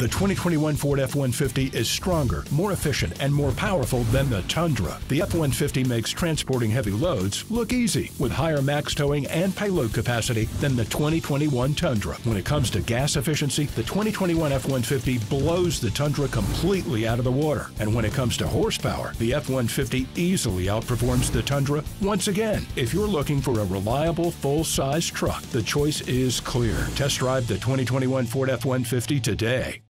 The 2021 Ford F-150 is stronger, more efficient, and more powerful than the Tundra. The F-150 makes transporting heavy loads look easy with higher max towing and payload capacity than the 2021 Tundra. When it comes to gas efficiency, the 2021 F-150 blows the Tundra completely out of the water. And when it comes to horsepower, the F-150 easily outperforms the Tundra once again. If you're looking for a reliable, full-size truck, the choice is clear. Test drive the 2021 Ford F-150 today.